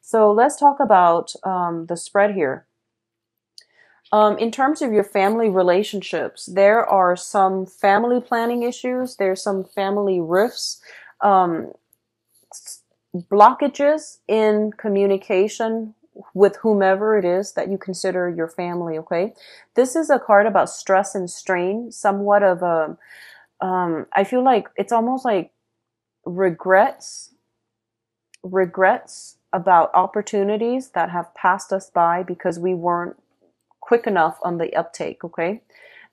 So let's talk about um, the spread here. Um, in terms of your family relationships, there are some family planning issues. There's some family rifts, um, blockages in communication with whomever it is that you consider your family. Okay, this is a card about stress and strain. Somewhat of a, um, I feel like it's almost like regrets, regrets about opportunities that have passed us by because we weren't quick enough on the uptake, okay?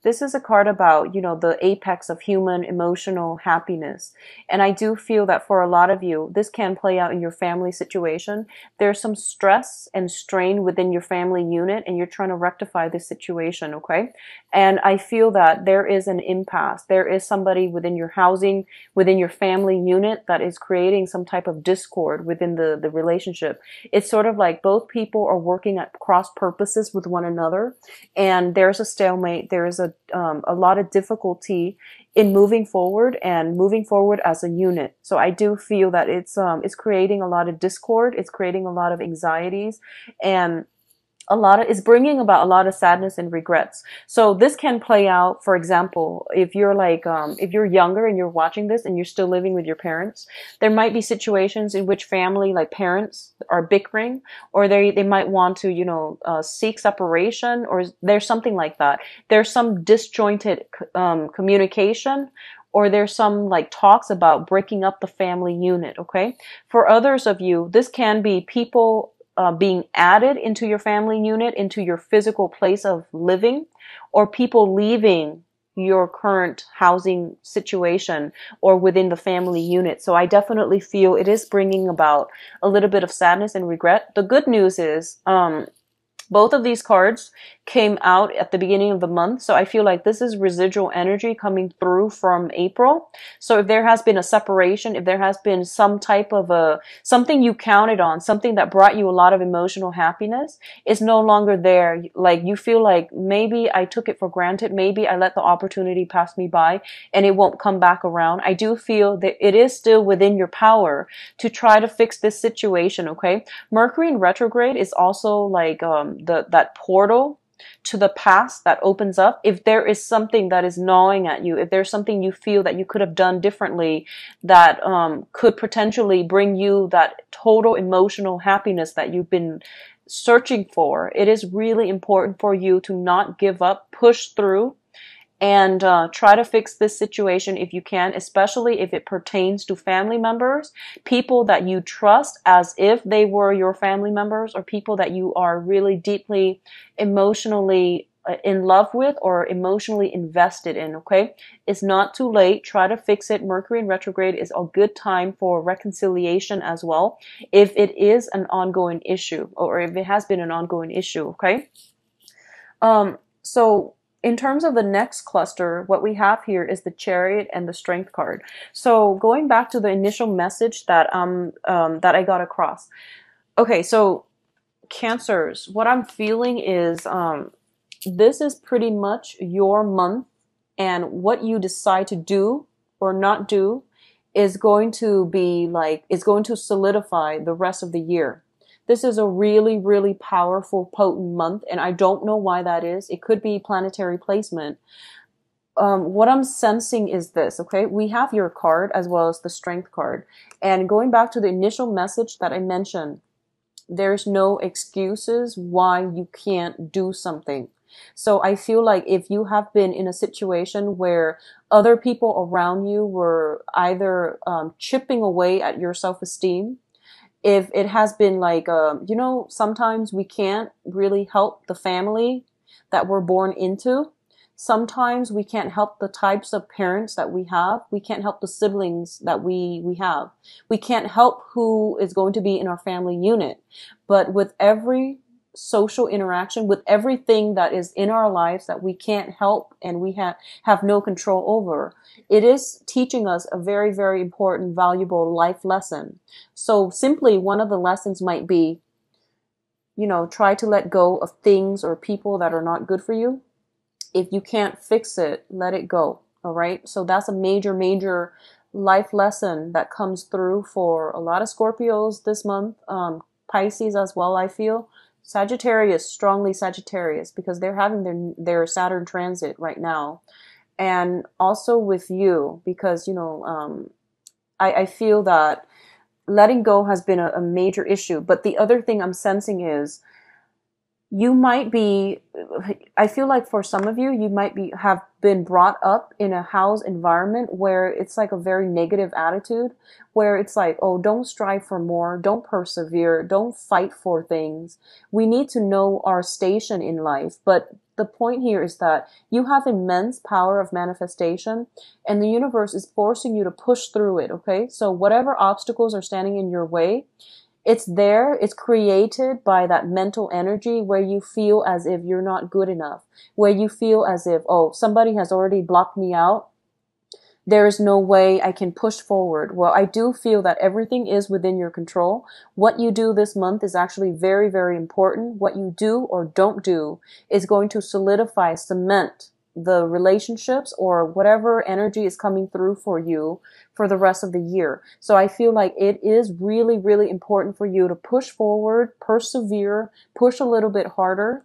This is a card about, you know, the apex of human emotional happiness. And I do feel that for a lot of you, this can play out in your family situation. There's some stress and strain within your family unit and you're trying to rectify this situation, okay? And I feel that there is an impasse. There is somebody within your housing, within your family unit that is creating some type of discord within the, the relationship. It's sort of like both people are working at cross purposes with one another and there's a stalemate. There is a um, a lot of difficulty in moving forward and moving forward as a unit. So I do feel that it's um, it's creating a lot of discord. It's creating a lot of anxieties and a lot of is bringing about a lot of sadness and regrets. So this can play out, for example, if you're like um, if you're younger and you're watching this and you're still living with your parents, there might be situations in which family, like parents, are bickering, or they they might want to you know uh, seek separation, or there's something like that. There's some disjointed um, communication or there's some like talks about breaking up the family unit, okay? For others of you, this can be people uh, being added into your family unit, into your physical place of living, or people leaving your current housing situation or within the family unit. So I definitely feel it is bringing about a little bit of sadness and regret. The good news is, um, both of these cards came out at the beginning of the month. So I feel like this is residual energy coming through from April. So if there has been a separation, if there has been some type of a, something you counted on, something that brought you a lot of emotional happiness is no longer there. Like you feel like maybe I took it for granted. Maybe I let the opportunity pass me by and it won't come back around. I do feel that it is still within your power to try to fix this situation. Okay. Mercury in retrograde is also like, um, the, that portal to the past that opens up, if there is something that is gnawing at you, if there's something you feel that you could have done differently that um, could potentially bring you that total emotional happiness that you've been searching for, it is really important for you to not give up, push through, and uh, try to fix this situation if you can, especially if it pertains to family members, people that you trust as if they were your family members, or people that you are really deeply emotionally uh, in love with or emotionally invested in. Okay, it's not too late. Try to fix it. Mercury in retrograde is a good time for reconciliation as well, if it is an ongoing issue or if it has been an ongoing issue. Okay. Um, so in terms of the next cluster, what we have here is the chariot and the strength card. So going back to the initial message that um, um that I got across. Okay, so cancers, what I'm feeling is um this is pretty much your month and what you decide to do or not do is going to be like is going to solidify the rest of the year. This is a really, really powerful, potent month, and I don't know why that is. It could be planetary placement. Um, what I'm sensing is this, okay? We have your card as well as the strength card. And going back to the initial message that I mentioned, there's no excuses why you can't do something. So I feel like if you have been in a situation where other people around you were either um, chipping away at your self-esteem, if it has been like, um, you know, sometimes we can't really help the family that we're born into. Sometimes we can't help the types of parents that we have. We can't help the siblings that we, we have. We can't help who is going to be in our family unit. But with every social interaction with everything that is in our lives that we can't help and we have have no control over. It is teaching us a very very important valuable life lesson. So simply one of the lessons might be you know try to let go of things or people that are not good for you. If you can't fix it let it go all right? So that's a major major life lesson that comes through for a lot of scorpios this month um, Pisces as well, I feel. Sagittarius, strongly Sagittarius, because they're having their, their Saturn transit right now. And also with you, because, you know, um, I, I feel that letting go has been a, a major issue. But the other thing I'm sensing is you might be i feel like for some of you you might be have been brought up in a house environment where it's like a very negative attitude where it's like oh don't strive for more don't persevere don't fight for things. We need to know our station in life but the point here is that you have immense power of manifestation and the universe is forcing you to push through it okay? So whatever obstacles are standing in your way it's there, it's created by that mental energy where you feel as if you're not good enough, where you feel as if, oh, somebody has already blocked me out. There is no way I can push forward. Well, I do feel that everything is within your control. What you do this month is actually very, very important. What you do or don't do is going to solidify, cement the relationships or whatever energy is coming through for you for the rest of the year. So I feel like it is really, really important for you to push forward, persevere, push a little bit harder,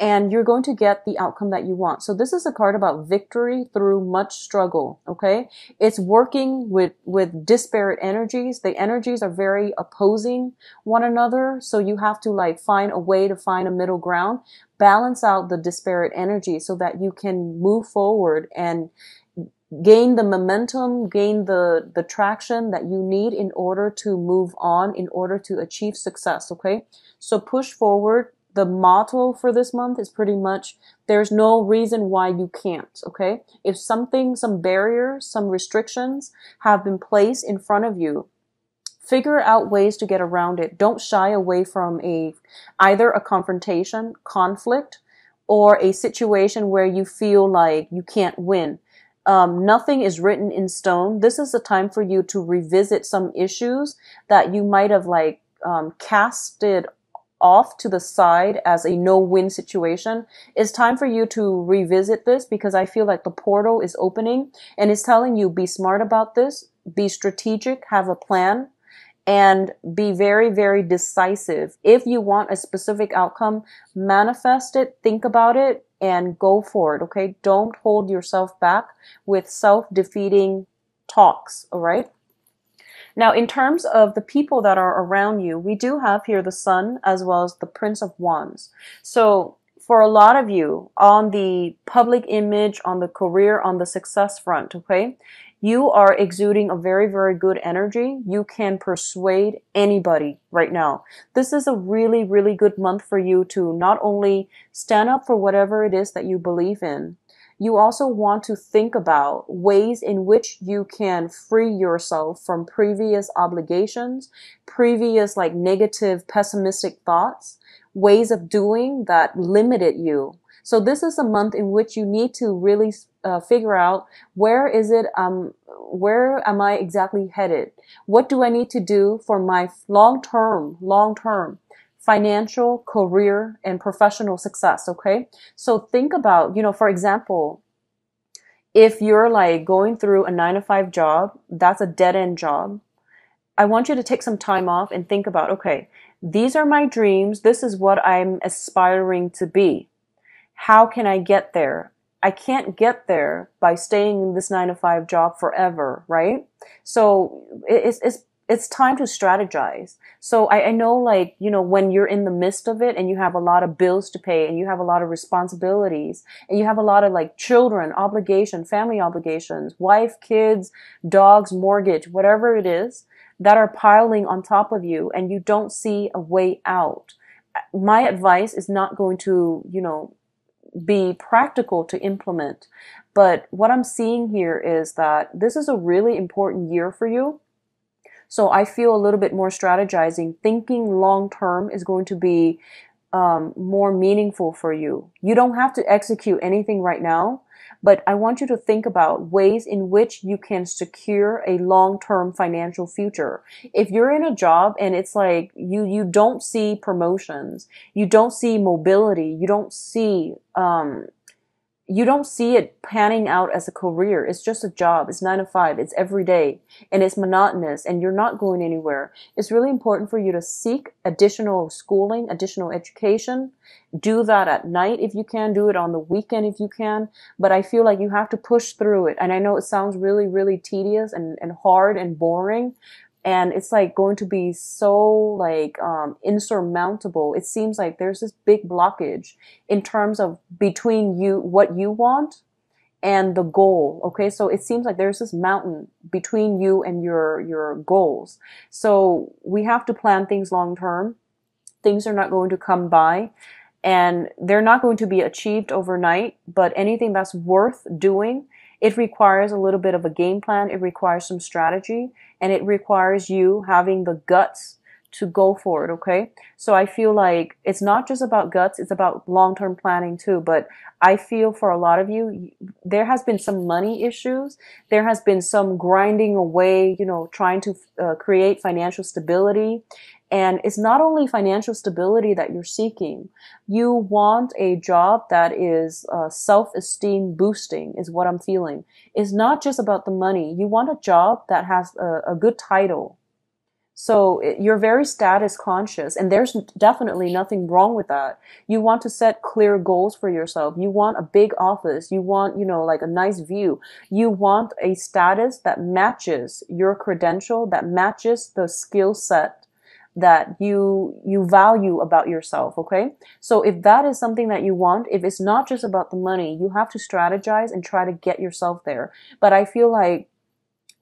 and you're going to get the outcome that you want. So this is a card about victory through much struggle. Okay. It's working with, with disparate energies. The energies are very opposing one another. So you have to like find a way to find a middle ground, balance out the disparate energy so that you can move forward and gain the momentum, gain the, the traction that you need in order to move on, in order to achieve success. Okay. So push forward, the motto for this month is pretty much there's no reason why you can't, okay? If something, some barriers, some restrictions have been placed in front of you, figure out ways to get around it. Don't shy away from a either a confrontation, conflict, or a situation where you feel like you can't win. Um, nothing is written in stone. This is a time for you to revisit some issues that you might have like um, casted off to the side as a no-win situation, it's time for you to revisit this because I feel like the portal is opening and it's telling you be smart about this, be strategic, have a plan, and be very, very decisive. If you want a specific outcome, manifest it, think about it, and go for it, okay? Don't hold yourself back with self-defeating talks, alright? Now, in terms of the people that are around you, we do have here the Sun as well as the Prince of Wands. So, for a lot of you on the public image, on the career, on the success front, okay, you are exuding a very, very good energy. You can persuade anybody right now. This is a really, really good month for you to not only stand up for whatever it is that you believe in, you also want to think about ways in which you can free yourself from previous obligations, previous like negative, pessimistic thoughts, ways of doing that limited you. So this is a month in which you need to really uh, figure out where is it, um, where am I exactly headed? What do I need to do for my long term, long term financial, career, and professional success. Okay. So think about, you know, for example, if you're like going through a nine to five job, that's a dead end job. I want you to take some time off and think about, okay, these are my dreams. This is what I'm aspiring to be. How can I get there? I can't get there by staying in this nine to five job forever, right? So it's, it's it's time to strategize. So I, I, know like, you know, when you're in the midst of it and you have a lot of bills to pay and you have a lot of responsibilities and you have a lot of like children, obligation, family obligations, wife, kids, dogs, mortgage, whatever it is that are piling on top of you and you don't see a way out. My advice is not going to, you know, be practical to implement. But what I'm seeing here is that this is a really important year for you so I feel a little bit more strategizing, thinking long term is going to be um, more meaningful for you. You don't have to execute anything right now, but I want you to think about ways in which you can secure a long-term financial future. If you're in a job and it's like you you don't see promotions, you don't see mobility, you don't see um, you don't see it panning out as a career. It's just a job. It's nine to five. It's every day and it's monotonous and you're not going anywhere. It's really important for you to seek additional schooling, additional education. Do that at night if you can. Do it on the weekend if you can. But I feel like you have to push through it. And I know it sounds really, really tedious and, and hard and boring, and it's like going to be so like um, insurmountable. It seems like there's this big blockage in terms of between you what you want and the goal okay? So it seems like there's this mountain between you and your your goals. So we have to plan things long term things are not going to come by and they're not going to be achieved overnight but anything that's worth doing it requires a little bit of a game plan. It requires some strategy and it requires you having the guts to go for it. Okay. So I feel like it's not just about guts. It's about long-term planning too. But I feel for a lot of you, there has been some money issues. There has been some grinding away, you know, trying to uh, create financial stability. And it's not only financial stability that you're seeking. You want a job that is uh, self-esteem boosting is what I'm feeling. It's not just about the money. You want a job that has a, a good title. So you're very status conscious and there's definitely nothing wrong with that. You want to set clear goals for yourself. You want a big office. You want, you know, like a nice view. You want a status that matches your credential, that matches the skill set that you you value about yourself okay so if that is something that you want if it's not just about the money you have to strategize and try to get yourself there but i feel like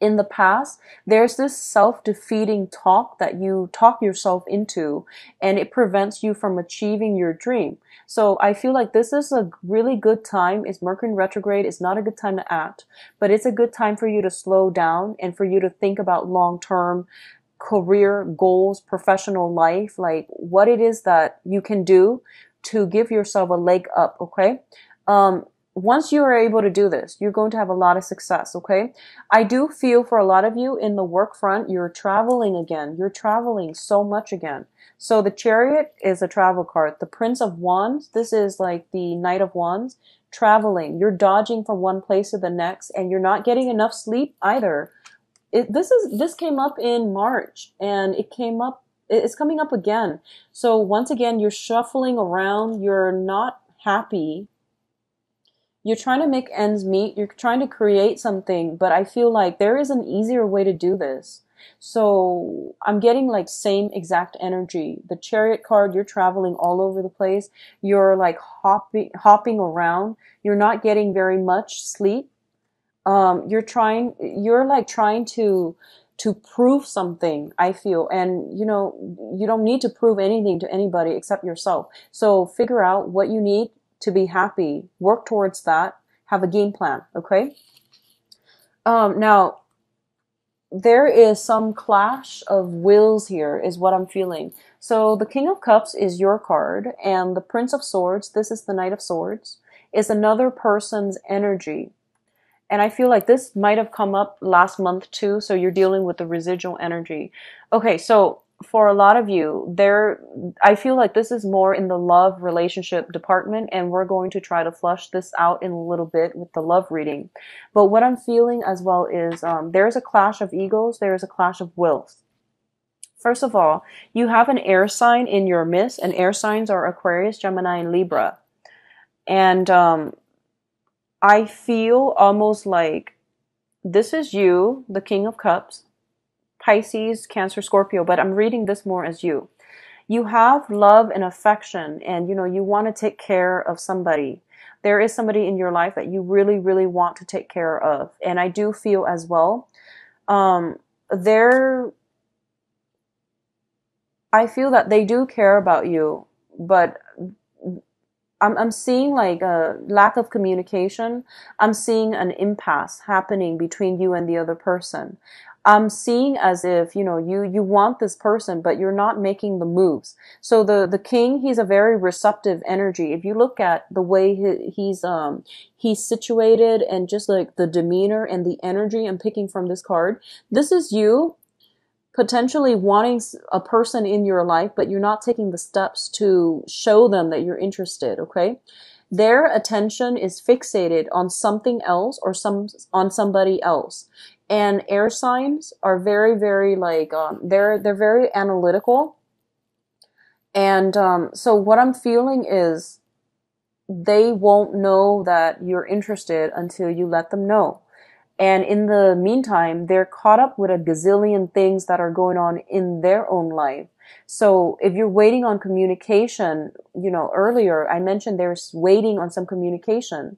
in the past, there's this self-defeating talk that you talk yourself into and it prevents you from achieving your dream. So I feel like this is a really good time. It's Mercury retrograde. It's not a good time to act, but it's a good time for you to slow down and for you to think about long-term career goals, professional life, like what it is that you can do to give yourself a leg up, okay? Um, once you are able to do this, you're going to have a lot of success, okay? I do feel for a lot of you in the work front, you're traveling again. You're traveling so much again. So the chariot is a travel card. The prince of wands, this is like the knight of wands, traveling. You're dodging from one place to the next and you're not getting enough sleep either it, this is this came up in March and it came up it's coming up again. So once again you're shuffling around, you're not happy. You're trying to make ends meet, you're trying to create something, but I feel like there is an easier way to do this. So I'm getting like same exact energy. The chariot card, you're traveling all over the place. You're like hopping hopping around. You're not getting very much sleep um, you're trying you're like trying to to prove something i feel and you know you don't need to prove anything to anybody except yourself so figure out what you need to be happy work towards that have a game plan okay um, now there is some clash of wills here is what i'm feeling so the king of cups is your card and the prince of swords this is the knight of swords is another person's energy and I feel like this might have come up last month too. So you're dealing with the residual energy. Okay. So for a lot of you, there, I feel like this is more in the love relationship department, and we're going to try to flush this out in a little bit with the love reading. But what I'm feeling as well is um, there's a clash of egos, there's a clash of wills. First of all, you have an air sign in your midst, and air signs are Aquarius, Gemini, and Libra. And um, I feel almost like this is you, the King of Cups, Pisces, Cancer, Scorpio, but I'm reading this more as you. You have love and affection, and you know, you want to take care of somebody. There is somebody in your life that you really, really want to take care of. And I do feel as well, um, there, I feel that they do care about you, but I'm, I'm seeing like a lack of communication. I'm seeing an impasse happening between you and the other person. I'm seeing as if, you know, you, you want this person, but you're not making the moves. So the, the king, he's a very receptive energy. If you look at the way he, he's, um, he's situated and just like the demeanor and the energy I'm picking from this card, this is you potentially wanting a person in your life, but you're not taking the steps to show them that you're interested, okay? Their attention is fixated on something else or some on somebody else. And air signs are very, very like um, they're they're very analytical. And um, so what I'm feeling is they won't know that you're interested until you let them know. And in the meantime, they're caught up with a gazillion things that are going on in their own life. So if you're waiting on communication, you know, earlier I mentioned there's waiting on some communication.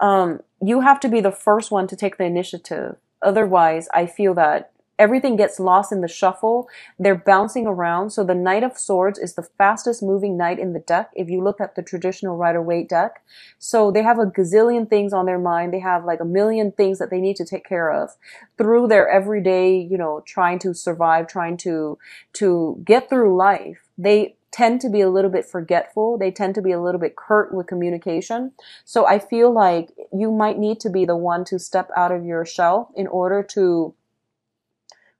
Um, you have to be the first one to take the initiative. Otherwise, I feel that everything gets lost in the shuffle. They're bouncing around. So the Knight of Swords is the fastest moving knight in the deck. If you look at the traditional Rider Waite deck. So they have a gazillion things on their mind. They have like a million things that they need to take care of through their everyday, you know, trying to survive, trying to, to get through life. They tend to be a little bit forgetful. They tend to be a little bit curt with communication. So I feel like you might need to be the one to step out of your shell in order to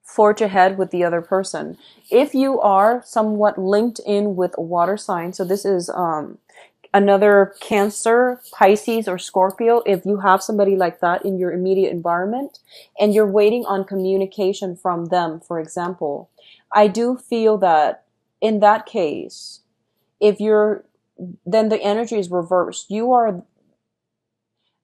forge ahead with the other person. If you are somewhat linked in with a water sign, so this is um, another Cancer, Pisces, or Scorpio, if you have somebody like that in your immediate environment and you're waiting on communication from them, for example, I do feel that in that case, if you're then the energy is reversed. You are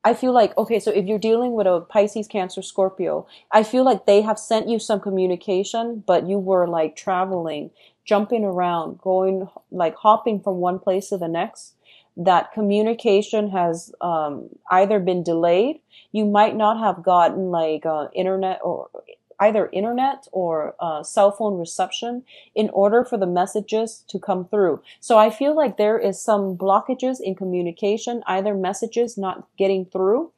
I feel like, okay, so if you're dealing with a Pisces, Cancer, Scorpio, I feel like they have sent you some communication, but you were like traveling, jumping around, going, like hopping from one place to the next. That communication has um, either been delayed, you might not have gotten like uh, internet or either internet or uh, cell phone reception in order for the messages to come through. So I feel like there is some blockages in communication, either messages not getting through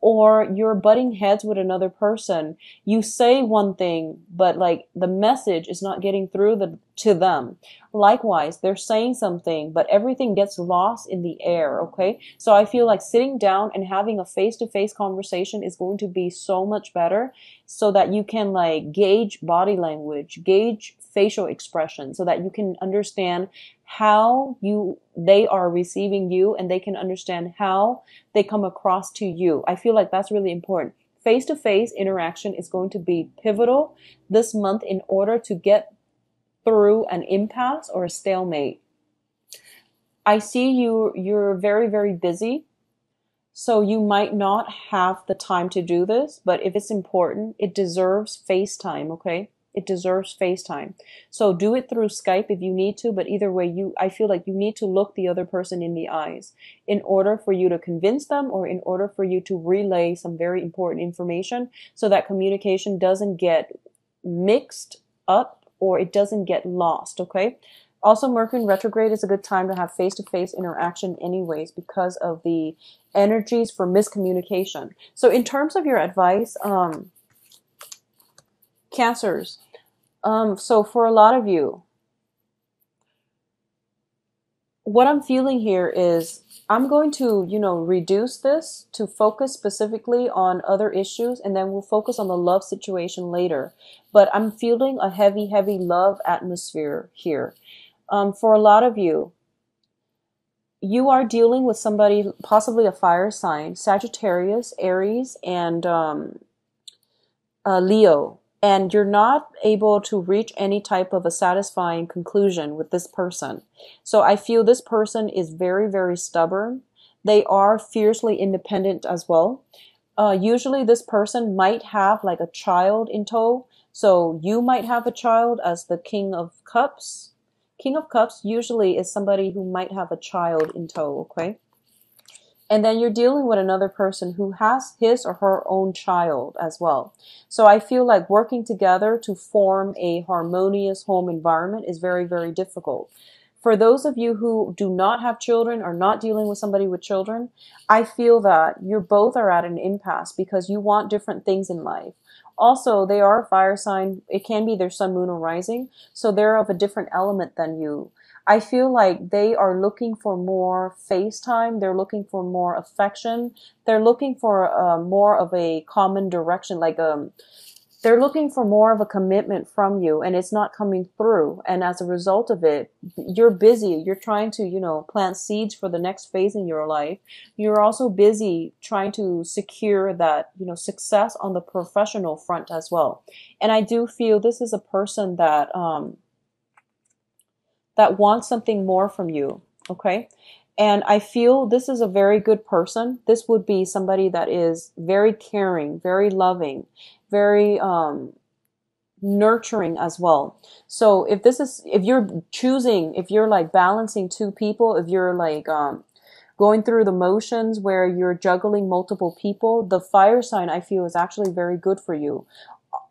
or you're butting heads with another person. You say one thing, but like the message is not getting through the, to them. Likewise, they're saying something, but everything gets lost in the air. Okay. So I feel like sitting down and having a face to face conversation is going to be so much better so that you can like gauge body language, gauge facial expression so that you can understand how you they are receiving you and they can understand how they come across to you. I feel like that's really important. Face to face interaction is going to be pivotal this month in order to get through an impasse or a stalemate. I see you you're very very busy. So you might not have the time to do this, but if it's important, it deserves FaceTime, okay? It deserves FaceTime. So do it through Skype if you need to, but either way, you I feel like you need to look the other person in the eyes in order for you to convince them or in order for you to relay some very important information so that communication doesn't get mixed up or it doesn't get lost, okay? Also, Mercury retrograde is a good time to have face to face interaction, anyways, because of the energies for miscommunication. So, in terms of your advice, um, cancers, um, so for a lot of you, what I'm feeling here is I'm going to, you know, reduce this to focus specifically on other issues and then we'll focus on the love situation later. But I'm feeling a heavy, heavy love atmosphere here. Um, for a lot of you, you are dealing with somebody, possibly a fire sign, Sagittarius, Aries, and um, uh, Leo and you're not able to reach any type of a satisfying conclusion with this person. So I feel this person is very, very stubborn. They are fiercely independent as well. Uh, usually this person might have like a child in tow. So you might have a child as the King of Cups. King of Cups usually is somebody who might have a child in tow, okay? And then you're dealing with another person who has his or her own child as well. So I feel like working together to form a harmonious home environment is very, very difficult. For those of you who do not have children or not dealing with somebody with children, I feel that you both are at an impasse because you want different things in life. Also, they are a fire sign. It can be their sun, moon, or rising. So they're of a different element than you. I feel like they are looking for more FaceTime. They're looking for more affection. They're looking for uh, more of a common direction. Like um, they're looking for more of a commitment from you and it's not coming through. And as a result of it, you're busy. You're trying to, you know, plant seeds for the next phase in your life. You're also busy trying to secure that, you know, success on the professional front as well. And I do feel this is a person that, um, that wants something more from you. Okay. And I feel this is a very good person. This would be somebody that is very caring, very loving, very um, nurturing as well. So if this is, if you're choosing, if you're like balancing two people, if you're like um, going through the motions where you're juggling multiple people, the fire sign I feel is actually very good for you.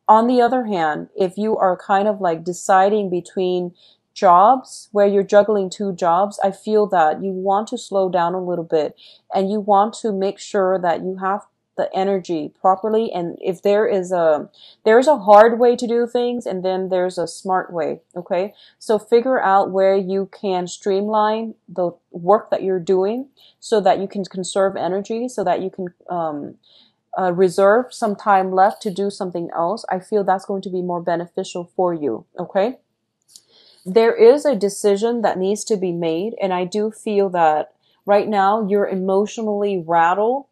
On the other hand, if you are kind of like deciding between jobs where you're juggling two jobs, I feel that you want to slow down a little bit and you want to make sure that you have the energy properly and if there is a there's a hard way to do things and then there's a smart way okay? So figure out where you can streamline the work that you're doing so that you can conserve energy so that you can um, uh, reserve some time left to do something else. I feel that's going to be more beneficial for you okay there is a decision that needs to be made. And I do feel that right now you're emotionally rattled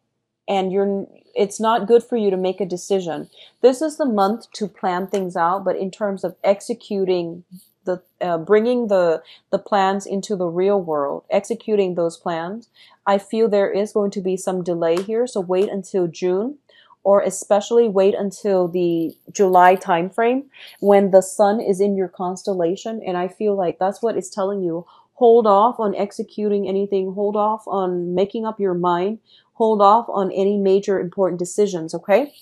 and you're, it's not good for you to make a decision. This is the month to plan things out, but in terms of executing the, uh, bringing the, the plans into the real world, executing those plans, I feel there is going to be some delay here. So wait until June or especially wait until the July timeframe when the sun is in your constellation. And I feel like that's what it's telling you. Hold off on executing anything. Hold off on making up your mind. Hold off on any major important decisions. Okay.